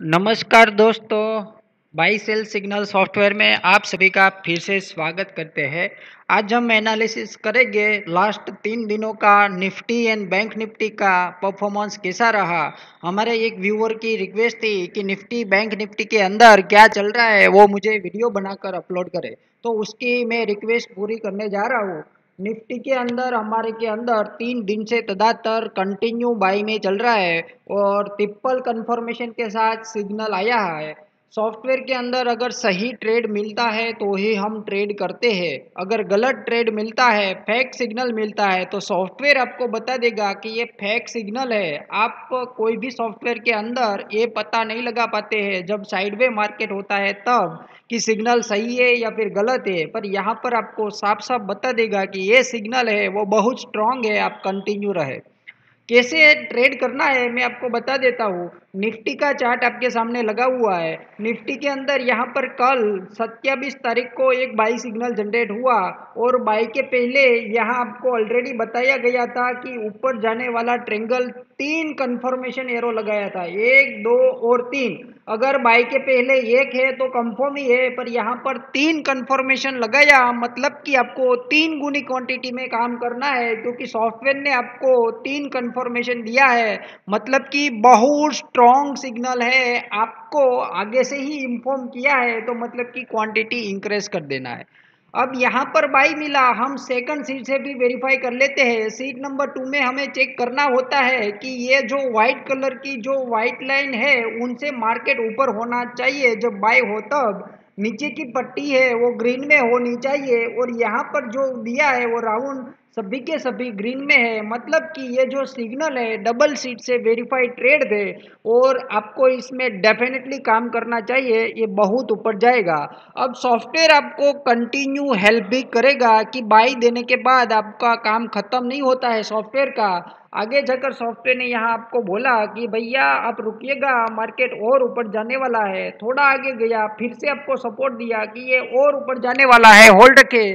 नमस्कार दोस्तों by cell signal software में आप सभी का फिर से स्वागत करते हैं। आज हम एनालिसिस करेंगे लास्ट तीन दिनों का निफ्टी एंड बैंक निफ्टी का परफॉर्मेंस कैसा रहा? हमारे एक व्यूअर की रिक्वेस्ट थी कि निफ्टी बैंक निफ्टी के अंदर क्या चल रहा है, वो मुझे वीडियो बनाकर अपलोड करे। तो उसकी मैं रिक्वेस्ट पूरी करने जा रहा हूँ। निफ्टी के अंदर, हमारे के अंदर तीन दिन से तदातर कंटिन्यू बाई में चल रहा है और ट्रिपल कंफर्मेशन के साथ सिग्नल आया है। सॉफ्टवेयर के अंदर अगर सही ट्रेड मिलता है तो ही हम ट्रेड करते हैं। अगर गलत ट्रेड मिलता है फेक सिग्नल मिलता है तो सॉफ्टवेयर आपको बता देगा कि ये फेक सिग्नल है। आप कोई भी सॉफ्टवेयर के अंदर ये पता नहीं लगा पाते हैं। जब साइडवे मार्केट होता है तब कि सिग्नल सही है या फिर गलत है, पर यहाँ पर आपको साफ़ साफ़ बता देगा कि ये सिग्नल है, वो बहुत स्ट्रांग है, आप कंटिन्यू रहे। कैसे ट्रेड करना है? मैं आपको बता देता हूँ। निफ्टी का चार्ट आपके सामने लगा हुआ है। निफ्टी के अंदर यहाँ पर कल सत्ताईस तारीख को एक बाई सिग्नल जनरेट हुआ और बाई के पहले यहाँ आपको ऑलरेडी बताया गया था कि ऊपर जाने वाला ट्रेंगल तीन कंफर्मेशन एरो लगाया था। एक, दो और तीन। अगर बाई के पहले एक है तो कंफर्म ही है, पर यहाँ पर तीन कंफर्मेशन लगाया मतलब कि आपको तीन गुनी क्वांटिटी में काम करना है क्योंकि सॉफ्टवेयर ने आपको तीन कंफर्मेशन दिया है। मतलब कि बहुत स्ट्रॉन्ग सिग्नल है, आपको आगे से ही इन्फॉर्म किया है तो मतलब कि क्वांटिटी इंक्रेज कर देना है। अब यहाँ पर बाई मिला। हम सेकंड सीट से भी वेरीफाई कर लेते हैं। सीट नंबर टू में हमें चेक करना होता है कि ये जो व्हाइट कलर की जो व्हाइट लाइन है, उनसे मार्केट ऊपर होना चाहिए। जब बाई हो तब नीचे की पट्टी है, वो ग्रीन में होनी चाहिए। और यहाँ पर जो दिया है, वो राउंड सभी के सभी ग्रीन में है। मतलब कि ये जो सिग्नल है डबल सीट से वेरीफाइड ट्रेड दे और आपको इसमें डेफिनेटली काम करना चाहिए, ये बहुत ऊपर जाएगा। अब सॉफ्टवेयर आपको कंटिन्यू हेल्प भी करेगा कि बाई देने के बाद आपका काम खत्म नहीं होता है सॉफ्टवेयर का। आगे जाकर सॉफ्टवेयर ने यहाँ आपको बोला कि भैया, आप रुकिएगा मार्केट और ऊपर जाने वाला है। थोड़ा आगे गया, फिर से आपको सपोर्ट दिया कि ये और ऊपर जाने वाला है होल्ड रखे।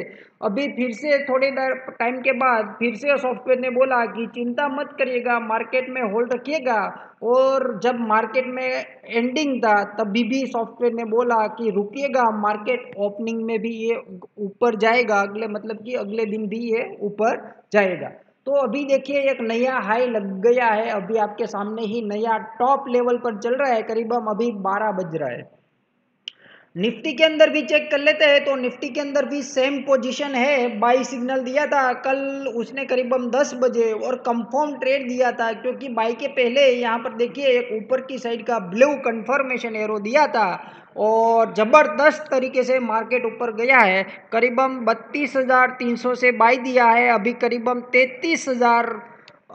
अभी फिर से थोड़ी देर टाइम के बाद फिर से सॉफ्टवेयर ने बोला कि चिंता मत करिएगा मार्केट में होल्ड रखिएगा। और जब मार्केट में एंडिंग था, तभी भी सॉफ्टवेयर ने बोला कि रुकिएगा मार्केट ओपनिंग में भी ये ऊपर जाएगा, अगले मतलब कि अगले दिन भी ये ऊपर जाएगा। तो अभी देखिए, एक नया हाई लग गया है। अभी आपके सामने ही नया टॉप लेवल पर चल रहा है। करीबन अभी 12 बज रहा है। निफ्टी के अंदर भी चेक कर लेते हैं तो निफ्टी के अंदर भी सेम पोजीशन है। बाई सिग्नल दिया था, कल उसने करीबन 10 बजे और कंफर्म ट्रेड दिया था, क्योंकि बाई के पहले यहाँ पर देखिए, एक ऊपर की साइड का ब्लू कंफर्मेशन एरो दिया था और ज़बरदस्त तरीके से मार्केट ऊपर गया है। करीबन बत्तीस सौ बाई दिया है, अभी करीबन तैतीस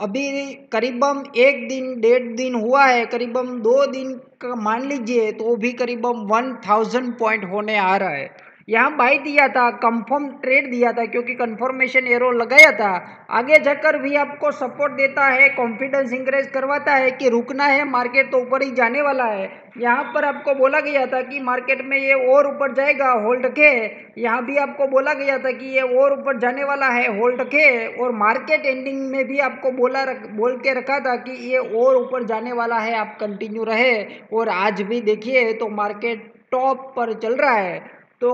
अभी करीबम एक दिन, डेढ़ दिन हुआ है करीबम दो दिन का मान लीजिए तो भी करीबम वन थाउज़ेंड पॉइंट होने आ रहा है। यहाँ बाई दिया था कंफर्म ट्रेड दिया था, क्योंकि कंफर्मेशन एरो लगाया था। आगे जाकर भी आपको सपोर्ट देता है कॉन्फिडेंस इंक्रेज करवाता है कि रुकना है मार्केट तो ऊपर ही जाने वाला है। यहाँ पर आपको बोला गया था कि मार्केट में ये और ऊपर जाएगा होल्ड रखे यहाँ भी आपको बोला गया था कि ये और ऊपर जाने वाला है होल्ड रखे और मार्केट एंडिंग में भी आपको बोला रख, बोल के रखा था कि ये और ऊपर जाने वाला है, आप कंटिन्यू रहे। और आज भी देखिए तो मार्केट टॉप पर चल रहा है। तो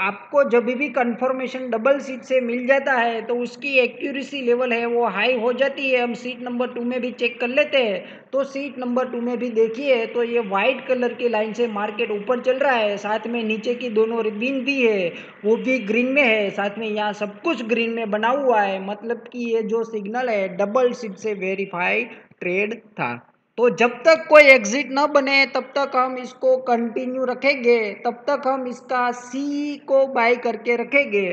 आपको जब भी कंफर्मेशन डबल सीट से मिल जाता है तो उसकी एक्यूरेसी लेवल है वो हाई हो जाती है। हम सीट नंबर टू में भी चेक कर लेते हैं। तो सीट नंबर टू में भी देखिए तो ये वाइट कलर की लाइन से मार्केट ऊपर चल रहा है। साथ में नीचे की दोनों रिबिन भी है, वो भी ग्रीन में है। साथ में यहाँ सब कुछ ग्रीन में बना हुआ है। मतलब कि ये जो सिग्नल है डबल सीट से वेरीफाई ट्रेड था। तो जब तक कोई एग्जिट ना बने, तब तक हम इसको कंटिन्यू रखेंगे, तब तक हम इसका सी को बाई करके रखेंगे।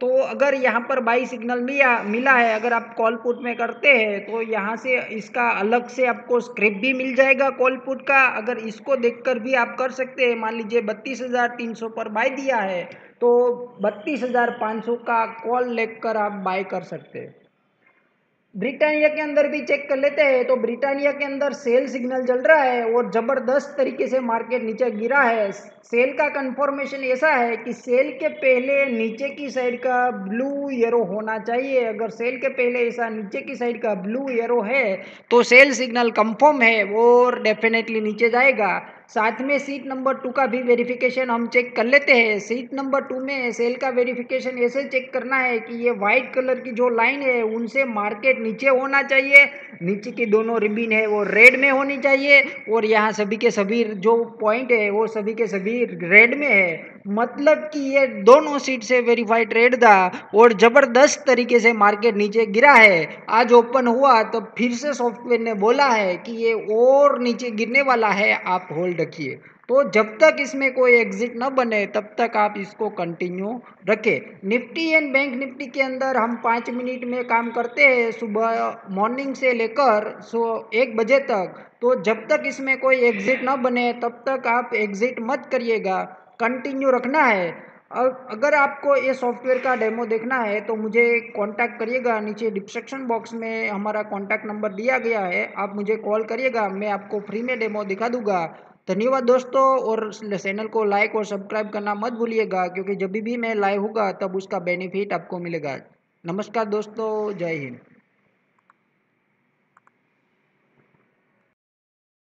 तो अगर यहाँ पर बाई सिग्नल मिला मिला है, अगर आप कॉल पुट में करते हैं तो यहाँ से इसका अलग से आपको स्क्रिप्ट भी मिल जाएगा कॉल पुट का। अगर इसको देखकर भी आप कर सकते हैं, मान लीजिए बत्तीस हज़ार तीन सौ पर बाई दिया है तो बत्तीस हज़ार पाँच सौ का कॉल लेकर आप बाई कर सकते हैं। ब्रिटानिया के अंदर भी चेक कर लेते हैं तो ब्रिटानिया के अंदर सेल सिग्नल जल रहा है और ज़बरदस्त तरीके से मार्केट नीचे गिरा है। सेल का कंफर्मेशन ऐसा है कि सेल के पहले नीचे की साइड का ब्लू येरो होना चाहिए। अगर सेल के पहले ऐसा नीचे की साइड का ब्लू येरो है तो सेल सिग्नल कंफर्म है और डेफिनेटली नीचे जाएगा। साथ में सीट नंबर टू का भी वेरिफिकेशन हम चेक कर लेते हैं। सीट नंबर टू में सेल का वेरिफिकेशन ऐसे चेक करना है कि ये वाइट कलर की जो लाइन है, उनसे मार्केट नीचे होना चाहिए। नीचे की दोनों रिबिन है, वो रेड में होनी चाहिए और यहाँ सभी के सभी जो पॉइंट है, वो सभी के सभी रेड में है। मतलब कि ये दोनों सीट से वेरीफाइड ट्रेड था और ज़बरदस्त तरीके से मार्केट नीचे गिरा है। आज ओपन हुआ तो फिर से सॉफ्टवेयर ने बोला है कि ये और नीचे गिरने वाला है। आप होल्ड रखिए। तो जब तक इसमें कोई एग्जिट न बने, तब तक आप इसको कंटिन्यू रखें। निफ्टी एंड बैंक निफ्टी के अंदर हम पाँच मिनट में काम करते हैं, सुबह मॉर्निंग से लेकर सो एक बजे तक। तो जब तक इसमें कोई एग्जिट न बने, तब तक आप एग्जिट मत करिएगा। कंटिन्यू रखना है। और अगर आपको ये सॉफ्टवेयर का डेमो देखना है तो मुझे कांटेक्ट करिएगा। नीचे डिस्क्रिप्शन बॉक्स में हमारा कांटेक्ट नंबर दिया गया है। आप मुझे कॉल करिएगा, मैं आपको फ्री में डेमो दिखा दूँगा। धन्यवाद दोस्तों, और चैनल को लाइक और सब्सक्राइब करना मत भूलिएगा, क्योंकि जब भी मैं लाइव होगा, तब उसका बेनिफिट आपको मिलेगा। नमस्कार दोस्तों, जय हिंद।